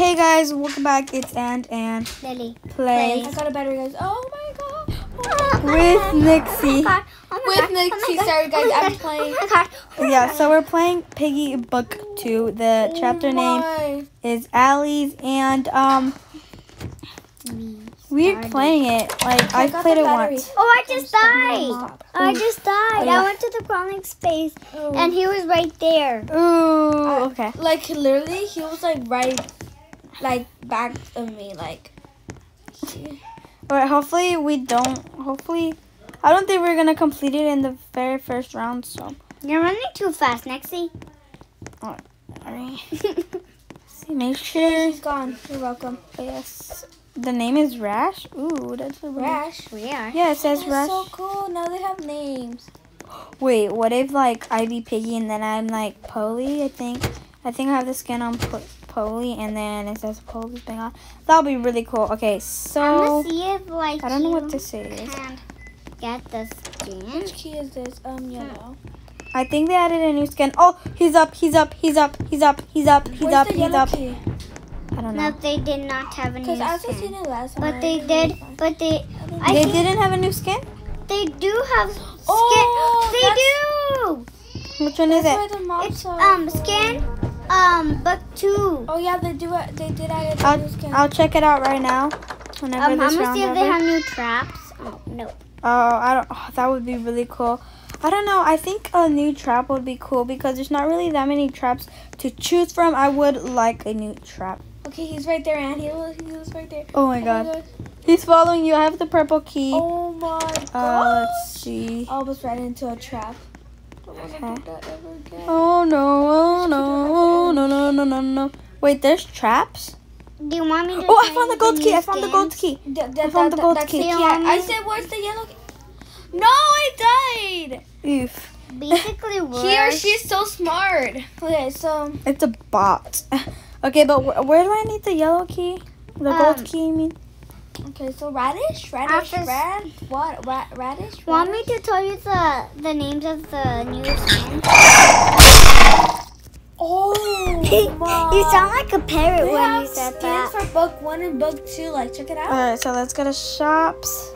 Hey guys, welcome back. It's and and Lily. play I got a battery, guys. Oh my god. Oh with Nixie. God. Oh With God. Nixie, Oh sorry, guys, Oh I'm playing- Oh my God. Oh Yeah, so we're playing Piggy Book Two. The chapter oh name is Alleys, and um, we're playing it. Like I I've played it once. Oh, I just died. Mom. I just died. yeah. I went to the crawling space, Oh. and he was right there. Ooh, okay. Like literally, he was like right, like back of me, like. But hopefully we don't. Hopefully, I don't think we're gonna complete it in the very first round. So, You're running too fast, Nexie. alright. See, make sure. He's gone. You're welcome. Yes. The name is Rash. Ooh, that's a really- Rash. we are. Yeah, it says That's Rash. so cool. Now they have names. Wait, what if like I be Piggy and then I'm like Polly? I think I think I have the skin on po- Polly and then it says Polly's thing on. That'll be really cool. Okay, I'm so gonna see if like I don't know what you to say. can get the skin. Which key is this? Um, yellow. I think they added a new skin. Oh, he's up, he's up, he's up, he's up, he's up, he's Where's up, he's up. key? I don't know. No, they did not have a new Because I was skin. seen it last time. But they did. But they. I They didn't have a new skin. they do have skin. Oh, they do. Which one is it? the mom It's um it. skin. Um, book two. Oh yeah, they do it. They did add it. I'll. I'll check it out right now. Whenever Um, I'm gonna see if they over. have new traps. Oh no. Oh, I don't. Oh, that would be really cool. I don't know. I think a new trap would be cool because there's not really that many traps to choose from. I would like a new trap. Okay, he's right there, and he was, he was right there. Oh my god, he's following you. I have the purple key. Oh my god. Uh, let's see. I almost ran into a trap. Don't Okay. do that ever again. Oh no! Oh no! Oh no! No! No! No! No! Wait, there's traps. Do you want me to? Oh, I found the gold key. I found the gold key. Th- th- I found that- the gold that's key. the key. Um, I said, where's the yellow key? No, I died. Oof! Basically, worse. He or she's so smart. Okay, so It's a bot. Okay, but wh- where do I need the yellow key? The gold Um, key? I mean. Okay, so radish, radish, After- rad, what, ra- radish. Want me to tell you the the names of the new skins? Oh my! you sound like a parrot They when you said skins that. for book one and book two. Like, check it out. Alright, so let's go to shops.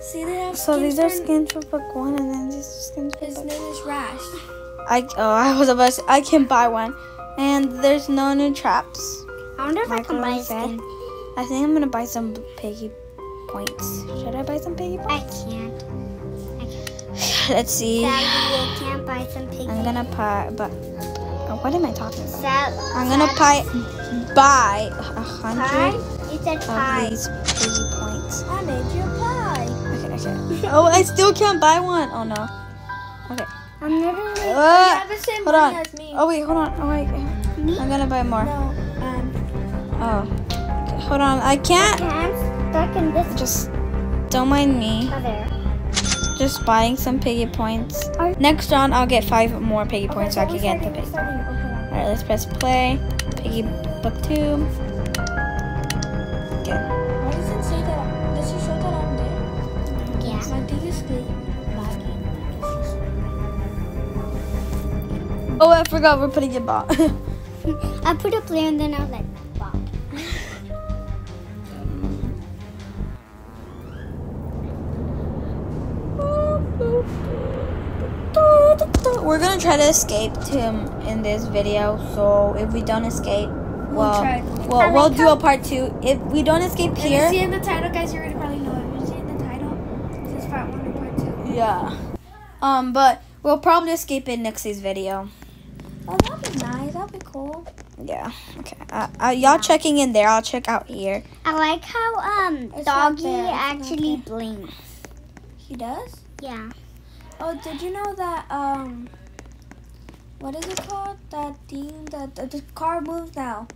See, they have So skins these are for- skins for book one, and then these are skins for His book. name is Rash. I oh I was about to I can buy one, and there's no new traps. I wonder if I can buy a Micro skin. I think I'm gonna buy some piggy points. Should I buy some piggy points? I points? can't. Let's see. Sadly, I can't buy some piggy. I'm gonna buy, but oh, what am I talking about? Sad, I'm gonna buy buy a hundred Pie? You said of these piggy points. I made you a pie. Okay, okay. Oh, I still can't buy one. Oh no. Okay. I'm never. Uh, have the same hold on. me. Oh wait, hold on. Oh wait. I'm gonna buy more. No, um, Oh. Okay, hold on. I can't. Hands stuck in this Just don't mind me. other. Just buying some piggy points. Are- Next round, I'll get five more piggy okay, points so I we're can get the starting, piggy. starting. Okay. Alright, let's press play. Piggy book two. Okay. Why does it say that? Does it show that I'm there? Yeah. My thing is. Oh, I forgot we're putting it bot. I put a player and then I was like, We're gonna try to escape to him in this video. So if we don't escape, well, try. well, I we'll do a part two. If we don't escape If you here, see in the title, guys, you're gonna probably know it. If you see in the title, it says part one and part two. yeah. Um, but we'll probably escape in Nixie's video. Oh, that'd be nice. That'd be cool. Yeah. Okay. Uh, uh, y'all checking in there. I'll check out here. I like how um It's doggy there, it's not actually there. blinks. He does. Yeah. Oh, did you know that? Um, what is it called? That thing that the, the car moves now.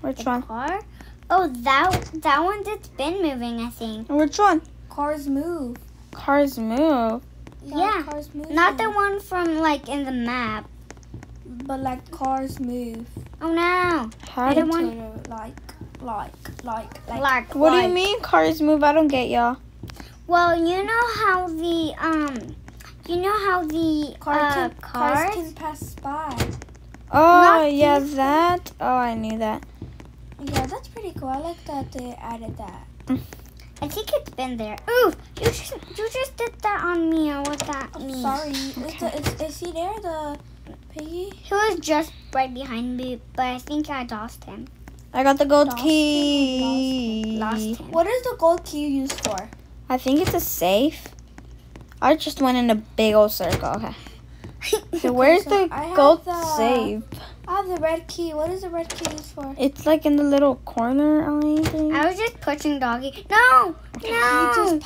Which The one? car? Oh, that that one that's been moving, I think. Which one? Cars move. Cars move. Yeah. Cars move. Not the one from like in the map. But like cars move. Oh no. How I do don't want- Into, like, like, like, like. Like What do you mean cars move? I don't get y'all. Well, you know how the um, you know how the Car uh, can, cars. cars can pass by. Oh Not yeah, these- that. Oh, I knew that. Yeah, that's pretty cool. I like that they added that. I think it's been there. Ooh, you just you just did that on me. Or what that means? Sorry. Is, the, is, is he there, the piggy? He was just right behind me, but I think I lost him. I got the gold Lost him, key. Lost him. What is the gold key used for? I think it's a safe. I just went in a big old circle. Okay. So where's so the I gold the- safe? I have the red key. What is the red key used for? It's like in the little corner alley thing. I was just pushing doggy. No, no,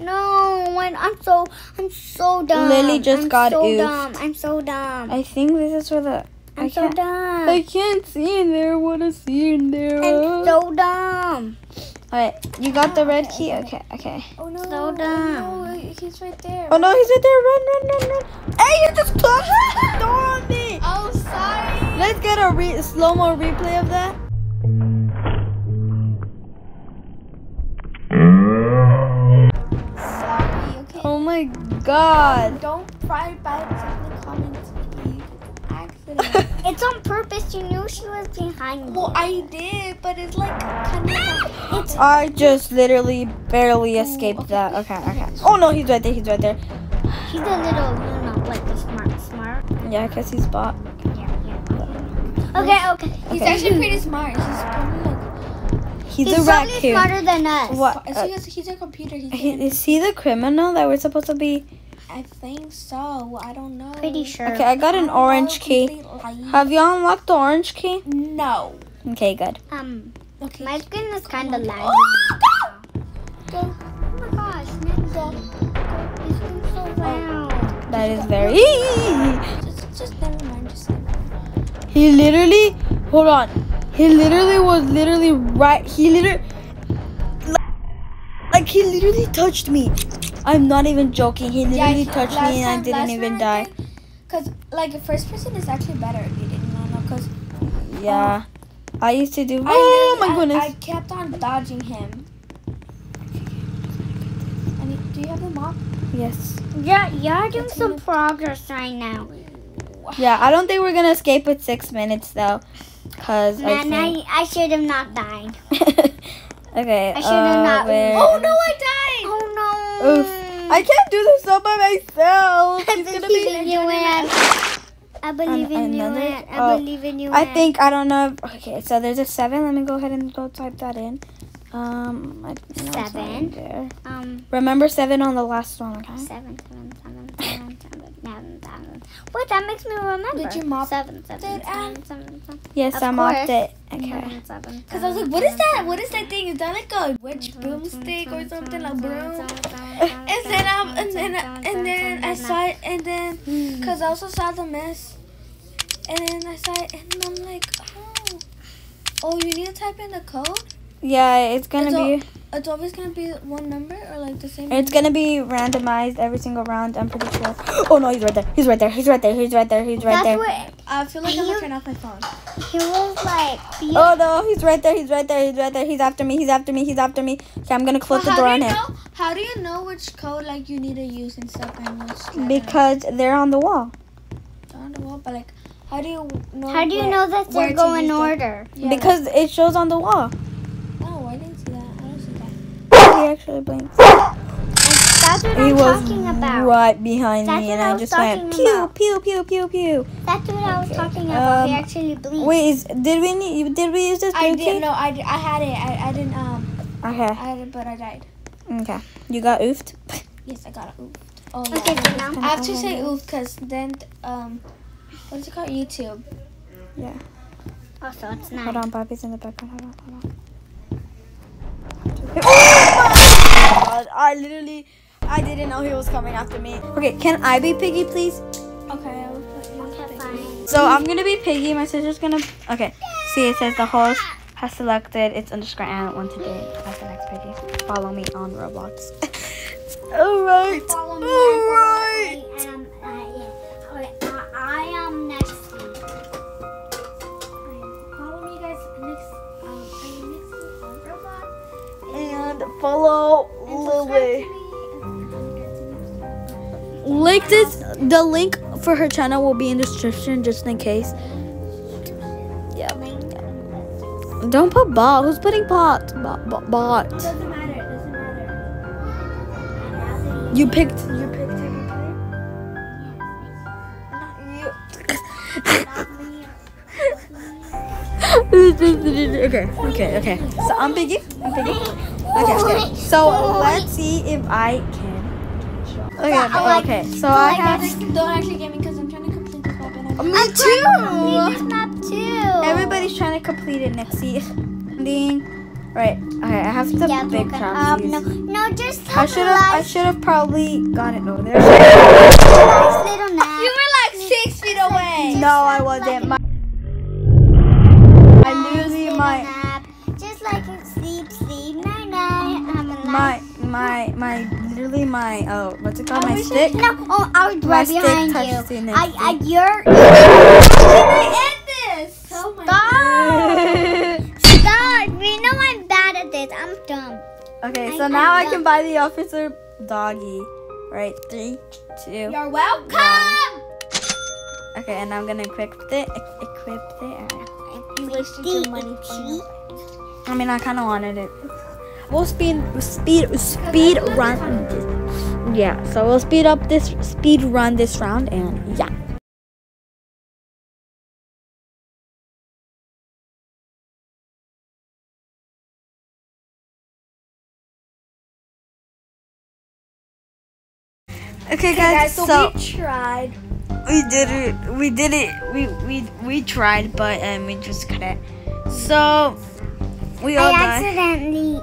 no. When I'm so I'm so dumb. Lily just I'm got so oofed. dumb. I'm so dumb. I think this is where the. I'm I so can't. dumb. I can't see in there. What to see in there? I'm so dumb. Alright, you got the red key. Oh, okay, okay. Oh no. Slow down. Oh, no, he's right there. Oh no, he's right there. Run, run, run, run. Hey, you just closed the door on me. Oh, sorry. Let's get a re- slow mo replay of that. Sorry. Okay. Oh my god. Don't try by It's on purpose. You knew she was behind me. well, I did, but it's like kind of. It's I just literally barely escaped okay. that. Okay, okay. Oh no, he's right there. He's right there. He's a little, you know, like the smart, smart. Yeah, cause he's bot. Yeah, yeah. Okay, okay. He's Okay. actually pretty smart. He's probably like. He's, He's a raccoon. smarter than us. What? Uh, he, he's a computer. He he, is he the criminal that we're supposed to be? I think so. I don't know. Pretty sure. Okay, I got an I orange key. Have you unlocked the orange key? No. Okay, good. Um, Okay. my screen is kind of laggy. Oh, go! Oh my gosh, Ninja. This is so loud. That is very. Just, just never mind. Just He literally. Hold on. He literally was literally right. He literally. Like he literally touched me. I'm not even joking. He literally touched me and I didn't even die. Cause like the first person is actually better if you didn't know. Cause Yeah. I used to do. I Oh my literally- goodness. I, I kept on dodging him. I need, do you have the mop? yes. Yeah, you're doing It's some progress right now. Yeah, I don't think we're gonna escape with six minutes though. Cause I Man, think. I, I should have not died. okay. I should've uh, not- where- Oh no, I died! Oh no. Oof. I can't do this all by myself. I He's gonna believe be. in you, Ant. I believe in you, another- Ant. I oh, believe in you, I think I don't know. If, okay, so there's a seven. Let me go ahead and go type that in. Um, I, no, Seven. there. Um, Remember seven on the last one. Okay. seven, seven, seven, seven, seven, seven, seven. What? That makes me remember. Did you mop seven, seven, it, seven, Ant? seven, seven, Yes, Of I mopped course. it. Okay. seven, seven, Cause I was like, what is that? What is that thing? Is that like a witch broomstick or something? A broom? And then um, and then and then I saw it, and then cause I also saw the mess, and then I saw it, and I'm like, oh, oh, you need to type in the code. Yeah, it's gonna It's be. It's always gonna be one number or like the same. It's gonna be randomized every single round. I'm pretty sure. Oh no, he's right there. He's right there. He's right there. He's right there. He's right That's there. what I feel like I'm gonna turn off my phone. He was like. He, Oh no, he's right there. He's right there. He's right there. He's after me. He's after me. He's after me. Okay, I'm gonna close the how door do on you him know? How do you know which code like you need to use and stuff and which? because they're on the wall. It's on the wall, but like, how do you know? How do you where- know that they're going in order? Yeah, Because it shows on the wall. like- oh, I didn't see that. I don't see that. He actually blinked. That's what He I'm was talking about. right behind That's me, and I I just went pew about. pew pew pew pew. That's what I was talking about. he um, actually blinked. Wait, is, did we need? Did we use this I didn't know. I, I had it. I, I didn't um. Okay, I had it, but I died. okay. You got oofed. Yes, I got it. Oof. Oh yeah. Okay, so now. I have to say oof because then um, what's it called? YouTube. Yeah. Oh, it's not. Hold on, Bobby's in the background. Hold on, hold on. Oh my god! I literally, I didn't know he was coming after me. Okay, can I be Piggy, please? Okay, I will put you. Okay, fine. So I'm gonna be Piggy. My sister's gonna. Okay. See, it says the host has selected its underscore and one today. I select Piggy. Follow me on Roblox. All right. Follow me. All I am. Uh, yeah. Okay, uh, I am next. Follow me, guys. Next. Um, I am next week on Roblox. And follow Link this. The link for her channel will be in the description, just in case. Yeah. Don't put bot. Who's putting bot? Bot. Bot. bot. Doesn't matter. It doesn't matter. You picked. You picked every player. okay, okay, okay. So I'm picking. I'm picking. Okay, okay. So let's see if I can. Oh, okay, okay. okay. So I have. Don't actually get me because I'm trying to complete this map and I Me Complete too. this map too. Everybody's trying to complete it. Nixie. Ding. Right. Okay. I have the yeah, big trap. up. Um, no, no, just I should have. I should have probably got it over there. little nap. You were like six feet away. No, I wasn't. My. I literally Little my nap. Just like sleep, sleep, night, night. Have a nice my my my literally my oh what's it called my oh, stick. No, oh, I was My right stick behind touched the you. next I, I, you're. End this. Oh Stop! Stop! We know I'm bad at this. I'm dumb. Okay, I- so I'm now I done. can buy the officer doggy. Right, three, two. You're welcome. Okay, and I'm gonna equip it. Equip it. You wasted your money for. I mean, I kind of wanted it. We'll speed, speed, speed run. Yeah, so we'll speed up this, speed run this round, and yeah. Okay, guys, so, so we tried. we did it. We did it. We we we tried, but um, we just couldn't. So we all I died. accidentally,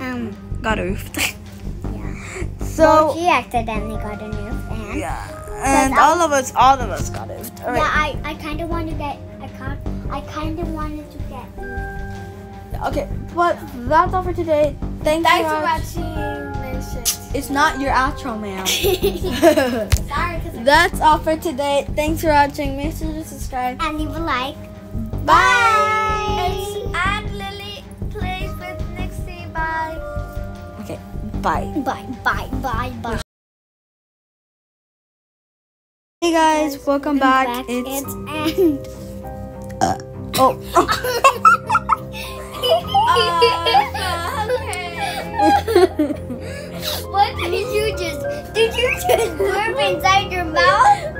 um, Got oofed. yeah. so she accidentally got a noof, and yeah, yeah, and all of us, all of us got oofed. All right. I, I kind of want to get, I can't, I kind of wanted to get. Okay, but that's all for today. Thanks, Thanks for watching. watching this shit. It's not your outro, ma'am. Sorry, that's all for today. Thanks for watching. Make sure to subscribe. and leave a like. Bye. Bye. Bye, bye, bye, bye. Hey guys, welcome back. Back, It's and. Uh, oh. Uh, what did you just? Did you just burp inside your mouth?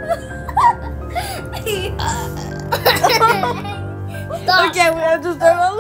Okay, we have to start